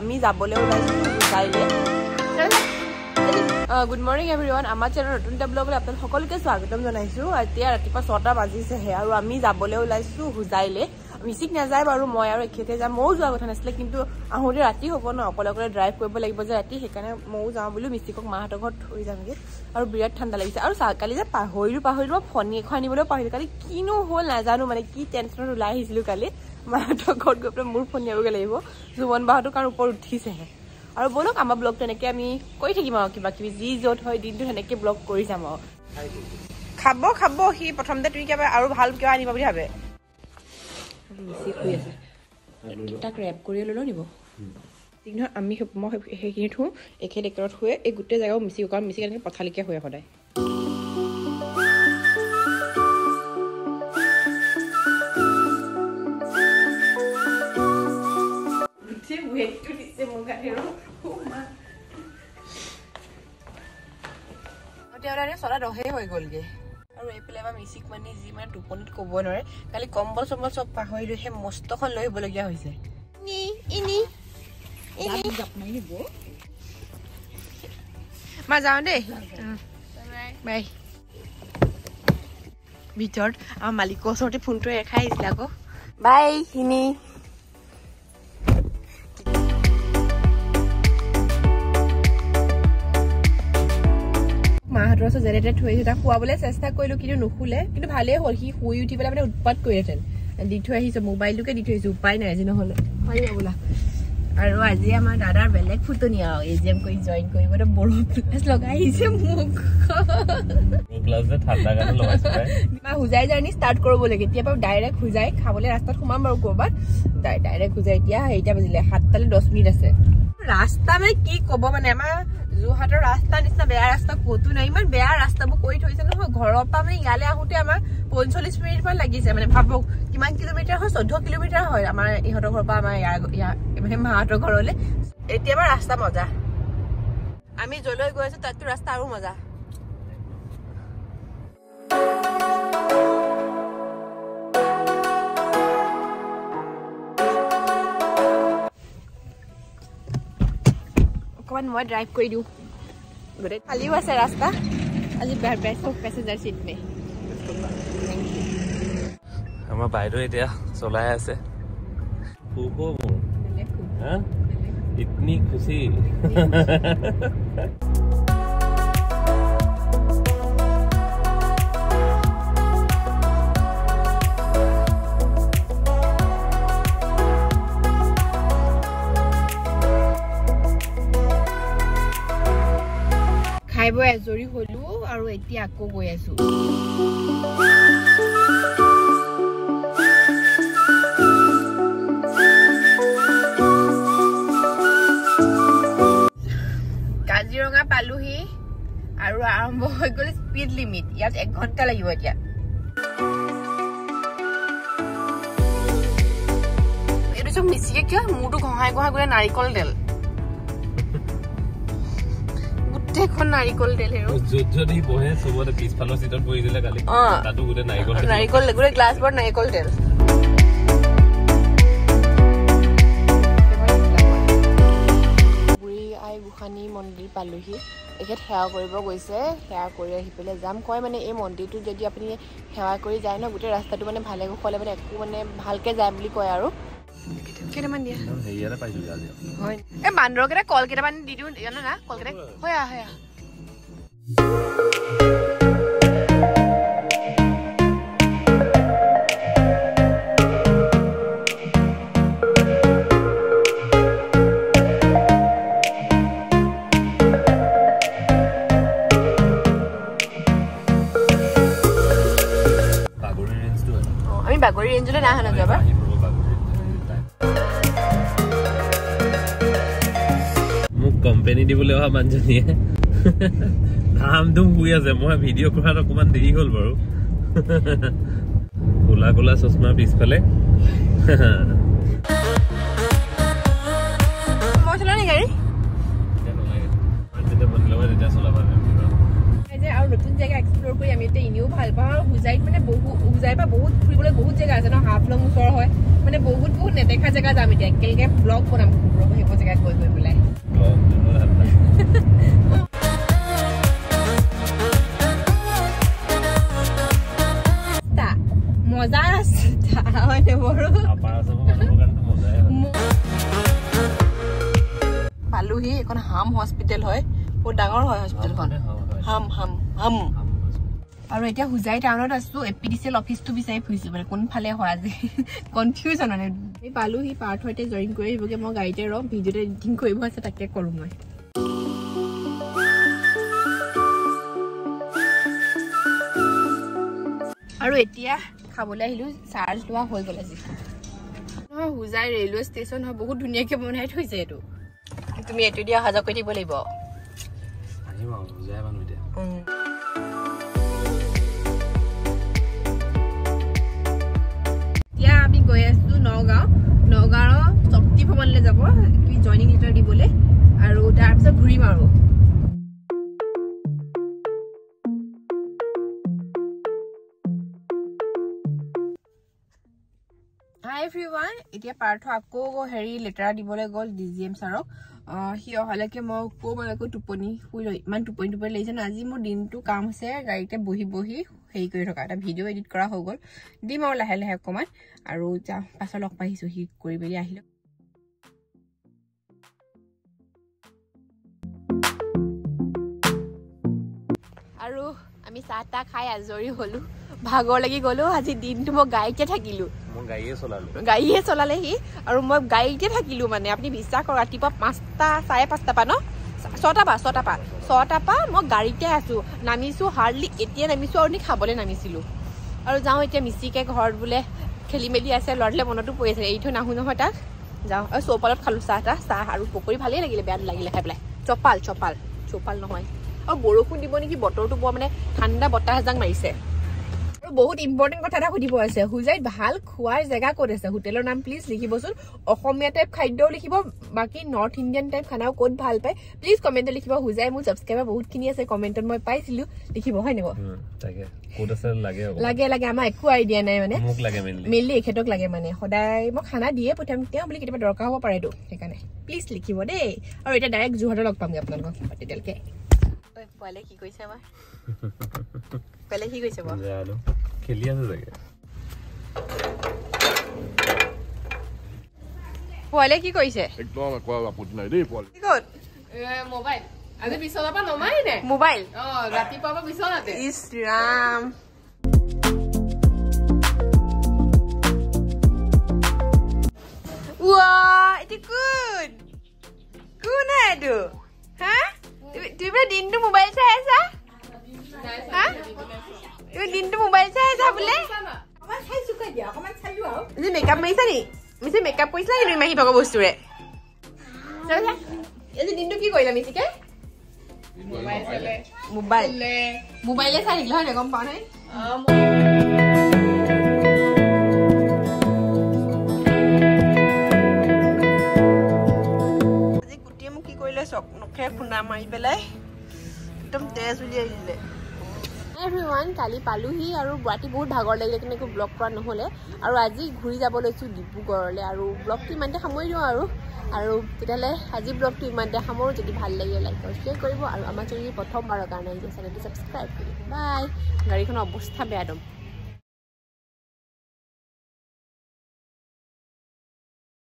আমি যাবলৈ ওলাইছোঁ কাইলৈ গুড মৰ্ণিং এভৰি ওৱান আমাৰ চেনেল নতুন এটা ব্লগলৈ আপোনালোক সকলোকে স্বাগতম জনাইছোঁ। এতিয়া ৰাতিপুৱা ছটা বাজিছেহে আৰু আমি যাবলৈ ওলাইছোঁ হোজাইলৈ। মিচিক নাযায় বাৰু মই আৰু এখেতে যাম। ময়ো যোৱা কথা নাছিলে কিন্তু আহোঁতে ৰাতি হ'ব ন অকলে অকলে ড্ৰাইভ কৰিব লাগিব যে ৰাতি সেইকাৰণে ময়ো যাওঁ বুলি মিচিকক মাহঁতৰ ঘৰত থৈ যামগৈ। আৰু বিৰাট ঠাণ্ডা লাগিছে। আৰু চা কালি যে পাহৰিলোঁ পাহৰিলোঁ মই ফণী এখন আনিবলৈও পাহৰিলোঁ। কালি কিনো হ'ল নাজানো মানে কি টেনশ্যনত ওলাই আহিছিলোঁ কালি। মাহঁতৰ ঘৰত গৈ পেলাই মোৰ ফণী আনিবগৈ লাগিব। জুমন বাহঁতৰ কাৰণ ওপৰত উঠিছেহে। আৰু ব'লক আমাৰ ব্লগ তেনেকৈ আমি কৰি থাকিম আৰু কিবা কিবি যি য'ত হয় দিনটো সেনেকৈ ব্লগ কৰি যাম আৰু। খাব খাব সি প্ৰথমতে তুমি কিবা আৰু ভাল কিবা আনিব বুলি ভাবে। তাক ৰেপ কৰি ল'লেও নিব। নহয় আমি মই সেইখিনি থওঁ এখেত একেলত শুৱে এই গোটেই জেগাও মিচি কাৰণ মিচি কেনেকৈ পথালিকৈ শুৱে সদায়। চলা দহে হৈ গ'লগে আৰু এইফালে আমাৰ মিচিক মানি যি মানে টোপনিত ক'ব নোৱাৰে কালি কম্বল চম্বল চব পাহৰিলো সেই মস্তখন লৈ আহিবলগীয়া হৈছে মা যাওঁ দেই বাই ভিতৰত আমাৰ মালিকৰ ওচৰতে ফোনটো ৰেখাই আহিছিলে আকৌ বাই খিনি মাহঁতৰ ওচৰত যেনে তেনে থৈ আহিছোঁ তাক শুৱাবলৈ চেষ্টা কৰিলোঁ কিন্তু নুশুলে। কিন্তু ভালেই হ'ল সি শুই উঠি পেলাই মানে উৎপাত কৰিহেঁতেন দি থৈ আহিছোঁ মোবাইলটোকে দি থৈ আহিছোঁ উপায় নাই আজি নহ'লে। হয় বোলা। আৰু আজি আমাৰ দাদাৰ বেলেগ ফুটনি আৰু এ জি এম কৰি জইন বড়ো প্লাছ লগাই আহিছে মোক। হোজাই জাৰ্ণি ষ্টাৰ্ট কৰিব লাগে। কেতিয়াবা ডাইৰেক্ট হোজাই খাবলৈ ৰাস্তাত সোমাম বাৰু ক'ৰবাত। ডাইৰেক্ট হোজাই এতিয়া হেৰিটা বাজিলে সাতটালৈ দহ মিনিট আছে। ৰাস্তা মানে কি ক'ব মানে আমাৰ যোৰহাটৰ ৰাস্তাৰ নিচিনা বেয়া ৰাস্তা ক'তো নাই। ইমান বেয়া ৰাস্তাবোৰ কৰি থৈছে নহয়। ঘৰৰ পৰা মানে ইয়ালৈ আহোঁতে আমাৰ পঞ্চল্লিছ মিনিটমান লাগিছে। মানে ভাবক কিমান কিলোমিটাৰ হয়? চৈধ্য কিলোমিটাৰ হয় আমাৰ ইহঁতৰ ঘৰৰ পৰা আমাৰ ইয়াৰ মানে মাহঁতৰ ঘৰলৈ। এতিয়া আমাৰ ৰাস্তা মজা। আমি য'লৈ গৈ আছো তাততো ৰাস্তা আৰু মজা। অকণমান মই ড্ৰাইভ কৰি দিওঁ গোটেই খালিও আছে ৰাস্তা আজি পেচেঞ্জাৰ চিট নে আমাৰ বাইদেউ এতিয়া চলাই আছে মোৰ ইতনি খুচি খাই বৈ আজৰি হলো আৰু এতিয়া আকৌ গৈ আছো। কাজিৰঙা পালোহি আৰু আৰম্ভ হৈ গ'ল স্পীড লিমিট ইয়াত এক ঘণ্টা লাগিব এতিয়া। এইটো চব মিচিকে কিয়? মূৰটো ঘঁহাই ঘঁহাই গোটেই নাৰিকল তেল। গোটেইখন নাৰিকল তেল হেৰো য'ত যদি বহে চবতে পিছফালৰ চিটত বহি দিলে কালি তাতো গোটেই নাৰিকল নাৰিকল গোটেই গ্লাছবোৰত নাৰিকল তেল। বুঢ়ী আই গোসানী মন্দিৰ পালোহি। এখেত সেৱা কৰিব গৈছে সেৱা কৰি আহি পেলাই যাম। কয় মানে এই মন্দিৰটোত যদি আপুনি সেৱা কৰি যায় ন গোটেই ৰাস্তাটো মানে ভালে কুশলে মানে একো মানে ভালকে যায় বুলি কয় আৰু। কেইটামান দিয়া? হেৰিয়াতে পাইছো আজি। হয়। এই বান্দৰকেইটা কল কেইটামান দি দিওঁ জানো না কলকেইটা হয় আহ হয় আহ বাগৰি আমি ৰেঞ্জলৈ নাই অহা যোৱাবাৰ? কোম্পেনী দিবলৈ অহা মানুহজনীয়ে। ধাম ধুম শুই আছে মই ভিডিঅ' কৰাত অকণমান দেৰি হ'ল বাৰু। ক'লা ক'লা চশমা পিছফালে। মই চলা নি গাড়ী? যেতিয়া বনি ল'ব তেতিয়া চলাবা যে আৰু নতুন জেগা এক্সপ্ল'ৰ কৰি আমি এতিয়া এনেও ভাল পাওঁ। আৰু হোজাইত মানে বহু হোজাইৰ পৰা বহুত ফুৰিবলৈ বহুত জেগা আছে ন? হাফলং ওচৰ হয়। মানে বহুত বহুত নেদেখা জেগা যাম এতিয়া। একেলগে ব্লগ বনাম সেইবোৰ জেগাত গৈ গৰু পালোহি এখন হাম হস্পিটেল হয়। বহুত ডাঙৰ হয় হস্পিটেলখন হাম হাম হাম আৰু এতিয়া হুজাই টাউনত আছো A P D C L অফিচটো বিচাৰি ফুৰিছো মানে কোনফালে হয় আজি? কনফিউজন মানে। এই পালো পাৰ্থ সৈতে জইন কৰি আহিবগে মই গাড়ীতে ৰ ভিডিঅ'তে এডিটিং কৰিব আছে তাকে কৰোঁ মই। আৰু এতিয়া খাবলৈ আহিলো চাৰ্জ লোৱা হৈ গ'ল আজি। নহয় হুজাই ৰেলৱে ষ্টেচন হয় বহুত ধুনীয়াকে বনাই থৈছে এইটো। তুমি এইটো দি অহা যোৱা কৰি থাকিব লাগিব। এতিয়া। আমি গৈ আছো নগাঁও। নগাঁৱৰ শক্তি ভৱনলৈ যাব তুমি জইনিং লেটাৰ দিবলৈ। আৰু তাৰপিছত ঘূৰিম আৰু। হাই এভৰিৱান এতিয়া পাৰ্থ আকৌ হেৰি লেটাৰ দিবলৈ গ'ল ডি জি এম ছাৰক সি অহালৈকে মই আকৌ মানে আকৌ টোপনি শুই লৈ ইমান টোপনি টোপনি লাগিছে ন আজি মোৰ দিনটো কাম হৈছে গাড়ীতে বহি বহি হেৰি কৰি থকা। এটা ভিডিঅ' এডিট কৰা হৈ গ'ল। দিম আৰু লাহে লাহে অকণমান। আৰু যাওঁ পাছত লগ পাইছোঁ। সি কৰি মেলি আহিলে। আৰু আমি চাহ তাহ খাই আজৰি হ'লো। ভাগৰ লাগি গ'লো আজি দিনটো মই গাড়ীতে থাকিলোঁ। গাড়ীয়ে চলালো। সি আৰু মই গাড়ীতে থাকিলোঁ মানে। আপুনি বিশ্বাস কৰক ৰাতিপুৱা পাঁচটা চাৰে পাঁচটা পৰা ন? ছটা পৰা ছটা পৰা ছটা পৰা মই গাড়ীতে আছোঁ। নামিছোঁ হাৰ্ডলি এতিয়া নামিছোঁ আৰু নি খাবলৈ নামিছিলোঁ। আৰু যাওঁ এতিয়া মিচিকে ঘৰত বোলে খেলি মেলি আছে ল'ৰাটোলে মনতো পৰি আছে। এৰি থৈ নাহোঁ নহয় তাক। যাওঁ। আৰু চৌপালত খালোঁ চাহ তাহ। চাহ আৰু পকৰি ভালেই লাগিলে বেয়া লাগিলে খাই পেলাই। চপাল চপাল। চপাল নহয়। আৰু বৰষুণ দিব নেকি বতৰটো বৰ মানে ঠাণ্ডা বতাহ এজাক মাৰিছে। আৰু বহুত ইম্পৰ্টেণ্ট কথা এটা সুধিব আছে হুজাইত ভাল খোৱাৰ জেগা ক'ত আছে? হোটেলৰ নাম প্লিজ লিখিবচোন। অসমীয়া টাইপ খাদ্যও লিখিব বাকী নৰ্থ ইণ্ডিয়ান টাইপ খানাও ক'ত ভাল পায়? প্লিজ কমেণ্টত লিখিব হুজাই মোৰ ছাবস্ক্ৰাইবাৰ বহুতখিনি আছে কমেণ্টত মই পাইছিলোঁ। লিখিব হয় আছে লাগে। লাগে লাগে আমাৰ একো আইডিয়া নাই মানে। মোক লাগে মেইনলি মেইনলি এখেতক লাগে মানে। সদায় মই খানা দিয়ে পঠিয়াম তেওঁ বুলি কেতিয়াবা দৰকাৰ হ'ব পাৰেতো সেইকাৰণে। প্লিজ লিখিব দেই। আৰু এতিয়া ডাইৰেক্ট যোৰহাটত লগ পামগৈ আপোনালোকক তেতিয়ালৈকে। পোৱালে কি কৰিছে আমাৰ পোৱালে কি কৰিছে বাৰু জানো খেলি আছে চাগে পোৱালে কি কৰিছে একদম একো আপত্তি নাই দেই পোৱালি কি ক'ত মোবাইল আজি বিচনাৰ পৰা নমাই নাই মোবাইল অ ৰাতিপুৱাৰ পৰা বিচনাতে ইছ Ram Wah, itu good. Good না এইটো তুমি বোলে দিনটো মোবাইল চাই আছা হা তুমি দিনটো মোবাইল চাই আছা বোলে যে মেকআপ মাৰিছা নি মিছে মেকআপ কৰিছিলা নি তুমি মাহী ভাগৰ বস্তুৰে আজি দিনটো কি কৰিলা মিছিকে মোবাইল মোবাইলে চাই থাকিলা হয় নাই গম নাই আজি গুটিয়ে মোক কি কৰিলে চক নখে খুন্দা মাৰি পেলাই একদম তেজ উলিয়াই দিলে। এভৰিৱান কালি পালোহি আৰু গুৱাহাটী বহুত ভাগৰ লাগিলে কিন্তু একো ব্লগ কৰা নহ'লে। আৰু আজি ঘূৰি যাব লৈছোঁ ডিব্ৰুগড়লৈ আৰু ব্লগটো ইমানতে সামৰি দিওঁ আৰু। আৰু তেতিয়াহ'লে আজি ব্লগটো ইমানতে সামৰোঁ যদি ভাল লাগিলে লাইক আৰু শ্বেয়াৰ কৰিব আৰু আমাৰ যদি প্ৰথমবাৰৰ কাৰণে আহিছে চেনেলটো ছাবস্ক্ৰাইব কৰিব বাই গাড়ীখনৰ অৱস্থা বেয়া একদম।